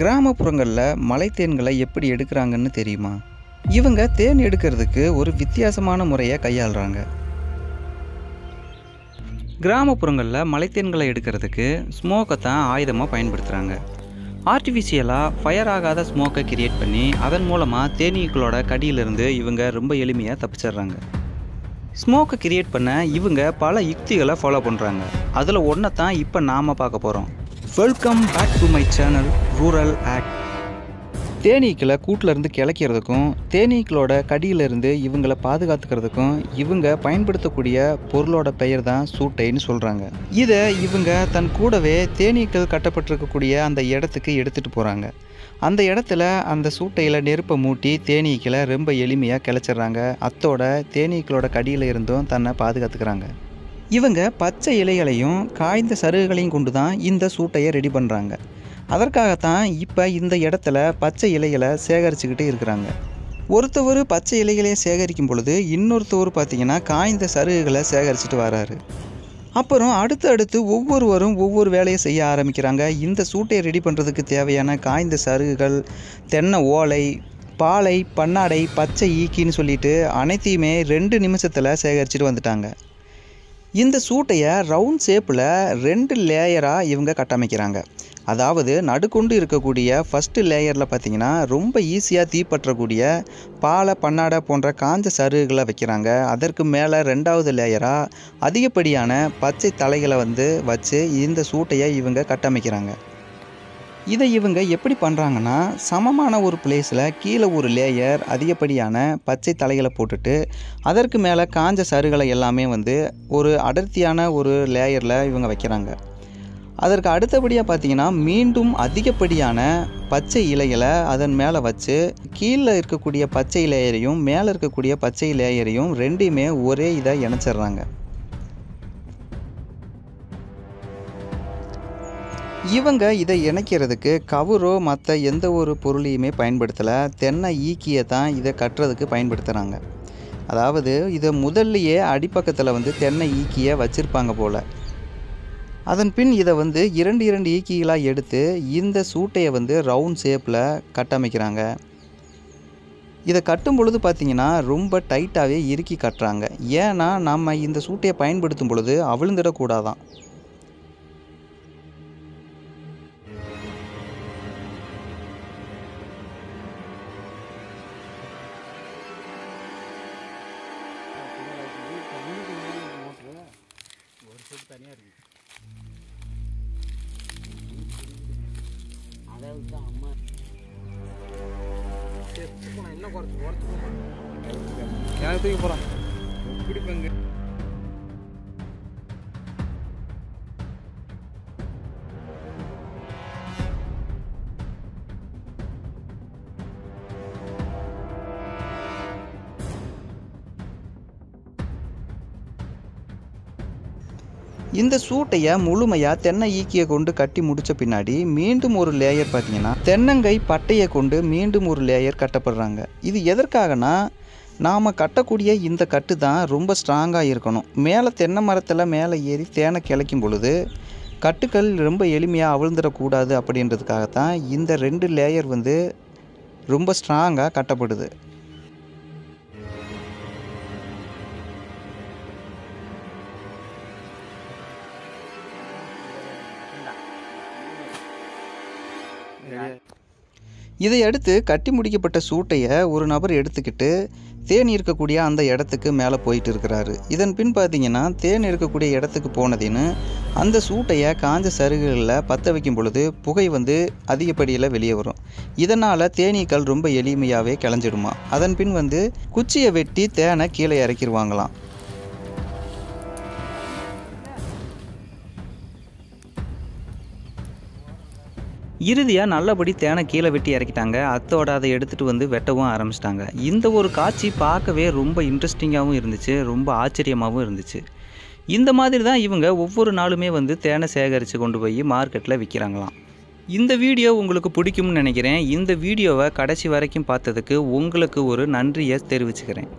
கிராமப்புறங்களில் மலைத்தேன்களை எப்படி எடுக்கிறாங்கன்னு தெரியுமா? இவங்க தேன் எடுக்கிறதுக்கு ஒரு வித்தியாசமான முறையை கையாளுறாங்க. கிராமப்புறங்களில் மலைத்தேன்களை எடுக்கிறதுக்கு ஸ்மோக்கை தான் ஆயுதமாக பயன்படுத்துகிறாங்க ஆர்டிஃபிஷியலாக ஃபயர் ஆகாத ஸ்மோக்கை கிரியேட் பண்ணி அதன் மூலமாக தேனீக்களோட கடியிலிருந்து இவங்க ரொம்ப எளிமையாக தப்பிச்சிடுறாங்க. ஸ்மோக்கை கிரியேட் பண்ண இவங்க பல யுக்திகளை ஃபாலோ பண்ணுறாங்க அதில் ஒன்றை தான் இப்போ நாம் பார்க்க போகிறோம் welcome back to my channel rural act தேனீக்களை கூட்டிலேருந்து கிளைக்கிறதுக்கும் தேனீக்களோட கடியிலிருந்து இவங்களை பாதுகாத்துக்கிறதுக்கும் இவங்க பயன்படுத்தக்கூடிய பொருளோட பெயர் தான் சூட்டைன்னு சொல்கிறாங்க இதை இவங்க தன் கூடவே தேனீக்கள் கட்டப்பட்டிருக்கக்கூடிய அந்த இடத்துக்கு எடுத்துகிட்டு போகிறாங்க அந்த இடத்துல அந்த சூட்டையில் நெருப்பை மூட்டி தேனீக்களை ரொம்ப எளிமையாக கிளச்சிட்றாங்க. அத்தோட தேனீக்களோட கடியில் இருந்தும் தன்னை பாதுகாத்துக்கிறாங்க. இவங்க பச்சை இலைகளையும் காய்ந்த சருகுகளையும் கொண்டு தான் இந்த சூட்டையை ரெடி பண்ணுறாங்க அதற்காகத்தான் இப்போ இந்த இடத்துல பச்சை இலைகளை சேகரிச்சுக்கிட்டு இருக்கிறாங்க. ஒருத்தவர் பச்சை இலைகளை சேகரிக்கும் பொழுது இன்னொருத்தவர் பார்த்தீங்கன்னா காய்ந்த சருகுகளை சேகரிச்சுட்டு வராரு. அப்புறம் அடுத்து அடுத்து ஒவ்வொருவரும் ஒவ்வொரு வேலையை செய்ய ஆரம்பிக்கிறாங்க. இந்த சூட்டையை ரெடி பண்ணுறதுக்கு தேவையான காய்ந்த சருகுகள் தென்னை ஓலை பாலை பண்ணாடை பச்சை ஈக்கின்னு சொல்லிட்டு அனைத்தையுமே ரெண்டு நிமிஷத்தில் சேகரிச்சுட்டு வந்துட்டாங்க. இந்த சூட்டையை ரவுண்ட் ஷேப்பில் ரெண்டு லேயராக இவங்க கட்டமைக்கிறாங்க. அதாவது நடுக்கொண்டு இருக்கக்கூடிய ஃபஸ்ட்டு லேயரில் பார்த்தீங்கன்னா ரொம்ப ஈஸியாக தீப்பற்றக்கூடிய பாலை பன்னாடை போன்ற காஞ்ச சருகுகளை வைக்கிறாங்க. அதற்கு மேலே ரெண்டாவது லேயராக அதிகப்படியான பச்சை தலைகளை வந்து வச்சு இந்த சூட்டையை இவங்க கட்டமைக்கிறாங்க. இதை இவங்க எப்படி பண்ணுறாங்கன்னா சமமான ஒரு பிளேஸில் கீழே ஒரு லேயர் அதிகப்படியான பச்சை தலைகளை போட்டுட்டு அதற்கு மேலே காஞ்ச சருகளை எல்லாமே வந்து ஒரு அடர்த்தியான ஒரு லேயரில் இவங்க வைக்கிறாங்க. அதற்கு அடுத்தபடியாக பார்த்தீங்கன்னா மீண்டும் அதிகப்படியான பச்சை இலைகளை அதன் மேலே வச்சு கீழே இருக்கக்கூடிய பச்சை லேயரையும் மேலே இருக்கக்கூடிய பச்சை லேயரையும் ரெண்டையுமே ஒரே இதை இணைச்சிடுறாங்க. இவங்க இதை இணைக்கிறதுக்கு கவரோ மற்ற எந்த ஒரு பொருளையுமே பயன்படுத்தலை. தென்னை ஈக்கியை தான் இதை கட்டுறதுக்கு பயன்படுத்துகிறாங்க அதாவது இதை முதல்லையே அடிப்பக்கத்தில் வந்து தென்னை ஈக்கியை வச்சுருப்பாங்க போல். அதன் பின் இதை வந்து இரண்டு இரண்டு ஈக்கிகளாக எடுத்து இந்த சூட்டையை வந்து ரவுண்ட் ஷேப்பில் கட்டமைக்கிறாங்க. இதை கட்டும் பொழுது பார்த்திங்கன்னா ரொம்ப டைட்டாகவே இறுக்கி கட்டுறாங்க. ஏன்னா நம்ம இந்த சூட்டையை பயன்படுத்தும் பொழுது அவிழ்ந்துடக்கூடாதான். தனியாக இருக்கு. அதாவது தான் அம்மா என்ன குறைச்சி குறைச்சி எனக்கு தூக்கி போகிறான் எப்படி பங்கு இந்த சூட்டையை முழுமையாக தென்னை ஈக்கியை கொண்டு கட்டி முடித்த பின்னாடி மீண்டும் ஒரு லேயர் பார்த்தீங்கன்னா தென்னங்கை பட்டையை கொண்டு மீண்டும் ஒரு லேயர் கட்டப்படுறாங்க. இது எதற்காகனா நாம் கட்டக்கூடிய இந்த கட்டு தான் ரொம்ப ஸ்ட்ராங்காக இருக்கணும். மேலே தென்னை மரத்தில் மேலே ஏறி தேனை கிளைக்கும் பொழுது கட்டுக்கள் ரொம்ப எளிமையாக அவிழ்ந்துடக்கூடாது அப்படின்றதுக்காகத்தான் இந்த ரெண்டு லேயர் வந்து ரொம்ப ஸ்ட்ராங்காக கட்டப்படுது. இதையடுத்து கட்டி முடிக்கப்பட்ட சூட்டையை ஒரு நபர் எடுத்துக்கிட்டு தேன் இருக்கக்கூடிய அந்த இடத்துக்கு மேலே போயிட்டு இருக்கிறாரு. இதன் பின் பார்த்தீங்கன்னா தேன் இருக்கக்கூடிய இடத்துக்கு போனதின்னு அந்த சூட்டையை காஞ்ச சருகுகளில் பற்ற வைக்கும் பொழுது புகை வந்து அதிகப்படியில் வெளியே வரும். இதனால் தேனீக்கள் ரொம்ப எளிமையாகவே கிளஞ்சிடுமா? அதன் பின் வந்து குச்சியை வெட்டி தேனை கீழே இறக்கிடுவாங்களாம். இறுதியாக நல்லபடி தேனை கீழே வெட்டி இறக்கிட்டாங்க. அத்தோட அதை எடுத்துகிட்டு வந்து வெட்டவும் ஆரம்பிச்சிட்டாங்க. இந்த ஒரு காட்சி பார்க்கவே ரொம்ப இன்ட்ரெஸ்டிங்காகவும் இருந்துச்சு. ரொம்ப ஆச்சரியமாகவும் இருந்துச்சு. இந்த மாதிரி தான் இவங்க ஒவ்வொரு நாளுமே வந்து தேனை சேகரித்து கொண்டு போய் மார்க்கெட்டில் விற்கிறாங்களாம் இந்த வீடியோ உங்களுக்கு பிடிக்கும்னு நினைக்கிறேன். இந்த வீடியோவை கடைசி வரைக்கும் பார்த்ததுக்கு உங்களுக்கு ஒரு நன்றியை தெரிவிச்சுக்கிறேன்.